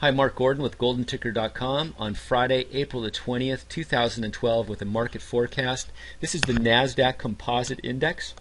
Hi, Mark Gordon with GoldenTicker.com on Friday, April the 20th, 2012, with a market forecast. This is the NASDAQ Composite Index.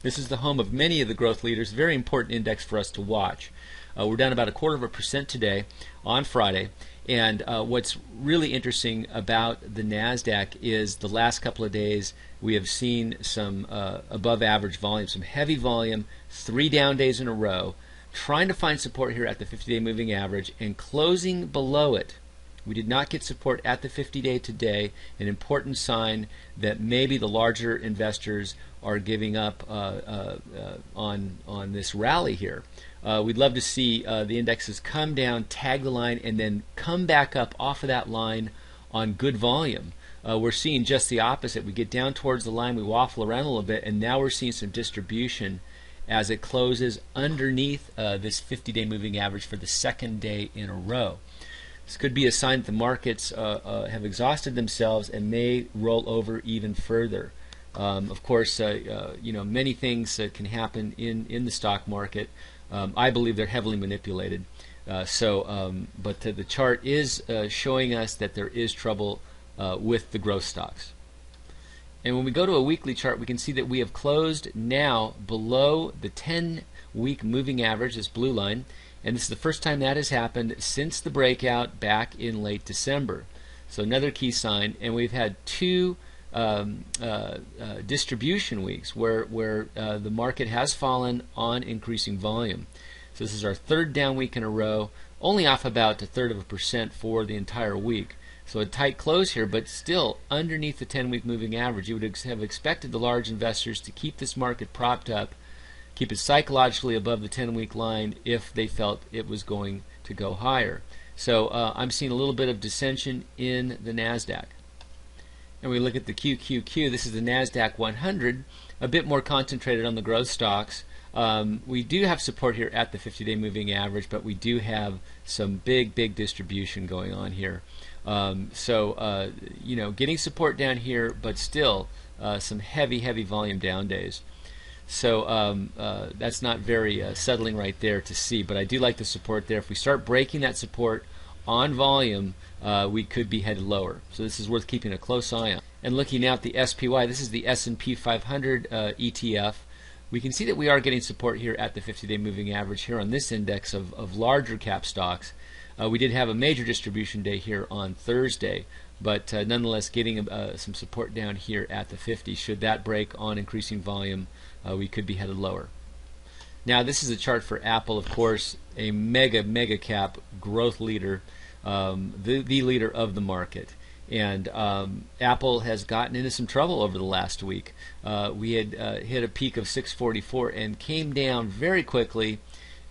This is the home of many of the growth leaders, very important index for us to watch. Uh, we're down about a quarter of a percent today on Friday. And uh, what's really interesting about the NASDAQ is the last couple of days we have seen some uh, above average volume, some heavy volume, three down days in a row trying to find support here at the 50 day moving average and closing below it. We did not get support at the 50 day today, an important sign that maybe the larger investors are giving up uh, uh, uh, on, on this rally here. Uh, we'd love to see uh, the indexes come down, tag the line, and then come back up off of that line on good volume. Uh, we're seeing just the opposite. We get down towards the line, we waffle around a little bit, and now we're seeing some distribution as it closes underneath uh, this 50 day moving average for the second day in a row. This could be a sign that the markets uh, uh, have exhausted themselves and may roll over even further. Um, of course, uh, uh, you know many things uh, can happen in, in the stock market. Um, I believe they're heavily manipulated. so, um, but the chart is showing us that there is trouble with the growth stocks. And when we go to a weekly chart, we can see that we have closed now below the 10 week moving average, this blue line. And this is the first time that has happened since the breakout back in late December. So another key sign. And we've had two um, uh, uh, distribution weeks where, where uh, the market has fallen on increasing volume. So this is our third down week in a row, only off about a third of a percent for the entire week. So a tight close here, but still underneath the 10 week moving average. You would have expected the large investors to keep this market propped up, keep it psychologically above the 10 week line if they felt it was going to go higher. So uh, I'm seeing a little bit of dissension in the NASDAQ. And we look at the QQQ, this is the NASDAQ 100, a bit more concentrated on the growth stocks. Um, we do have support here at the 50 day moving average, but we do have some big, big distribution going on here. Um, so, uh, you know, getting support down here, but still uh, some heavy, heavy volume down days. So um, uh, that's not very uh, settling right there to see, but I do like the support there. If we start breaking that support on volume, uh, we could be headed lower. So this is worth keeping a close eye on. And looking at the SPY, this is the S&P 500 uh, ETF. We can see that we are getting support here at the 50-day moving average here on this index of, of larger cap stocks. Uh, we did have a major distribution day here on Thursday, but uh, nonetheless getting uh, some support down here at the 50. Should that break on increasing volume, uh, we could be headed lower. Now this is a chart for Apple, of course, a mega, mega cap growth leader, um, the, the leader of the market. And um, Apple has gotten into some trouble over the last week. Uh, we had uh, hit a peak of 644 and came down very quickly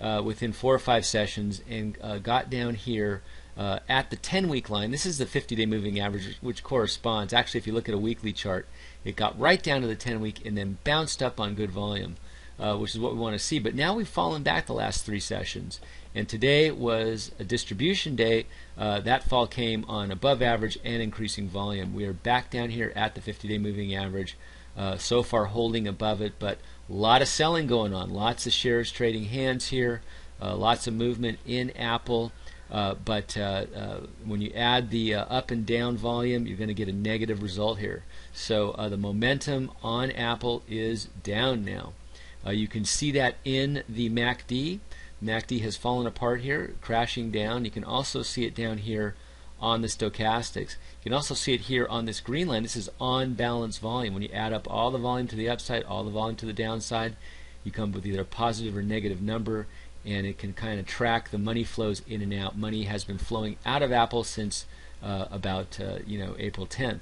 uh, within four or five sessions and uh, got down here uh, at the 10 week line. This is the 50 day moving average, which corresponds. Actually, if you look at a weekly chart, it got right down to the 10 week and then bounced up on good volume, uh, which is what we want to see. But now we've fallen back the last three sessions. And today was a distribution day. Uh, that fall came on above average and increasing volume. We are back down here at the 50 day moving average. Uh, so far holding above it, but a lot of selling going on. Lots of shares trading hands here. Uh, lots of movement in Apple. Uh, but uh, uh when you add the uh, up and down volume, you're going to get a negative result here. So the momentum on Apple is down now. you can see that in the MACD. MACD has fallen apart here, crashing down. You can also see it down here on the stochastics. You can also see it here on this green line. This is on balance volume. When you add up all the volume to the upside, all the volume to the downside, you come up with either a positive or negative number, and it can kind of track the money flows in and out. Money has been flowing out of Apple since uh, about uh, you know April 10th.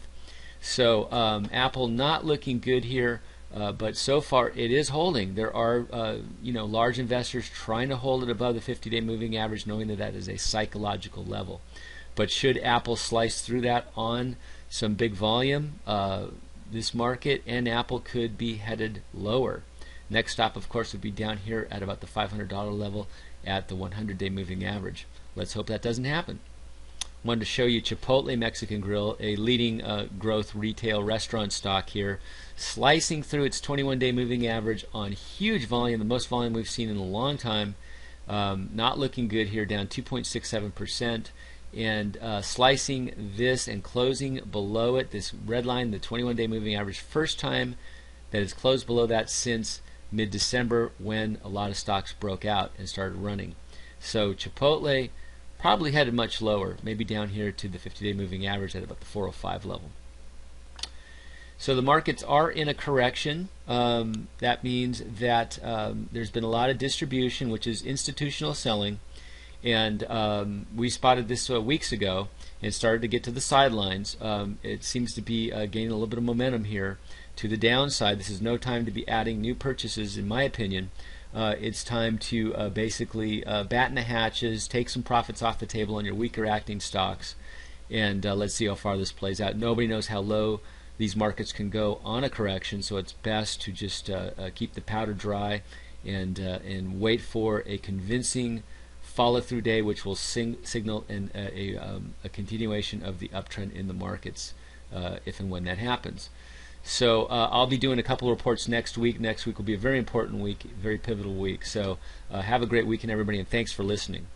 So um, Apple not looking good here. Uh, but so far it is holding. There are uh, you know large investors trying to hold it above the 50-day moving average, knowing that that is a psychological level. But should Apple slice through that on some big volume, uh, this market and Apple could be headed lower. Next stop, of course, would be down here at about the $500 level at the 100-day moving average. Let's hope that doesn't happen. Wanted to show you Chipotle Mexican Grill, a leading uh, growth retail restaurant stock here, slicing through its 21-day moving average on huge volume, the most volume we've seen in a long time. Um, not looking good here, down 2.67%. And uh, slicing this and closing below it, this red line, the 21 day moving average, first time that it's closed below that since mid December when a lot of stocks broke out and started running. So Chipotle probably headed much lower, maybe down here to the 50 day moving average at about the 405 level. So the markets are in a correction. Um, that means that um, there's been a lot of distribution, which is institutional selling, and um, we spotted this uh, weeks ago and started to get to the sidelines. Um, it seems to be uh, gaining a little bit of momentum here to the downside. This is no time to be adding new purchases, in my opinion. Uh, it's time to uh, basically uh, batten the hatches, take some profits off the table on your weaker acting stocks, and uh, let's see how far this plays out. Nobody knows how low these markets can go on a correction, so it's best to just uh, uh, keep the powder dry and and wait for a convincing follow-through day, which will sing, signal an, a, um, a, continuation of the uptrend in the markets uh, if and when that happens. So uh, I'll be doing a couple of reports next week. Next week will be a very important week, very pivotal week. So uh, have a great weekend, everybody, and thanks for listening.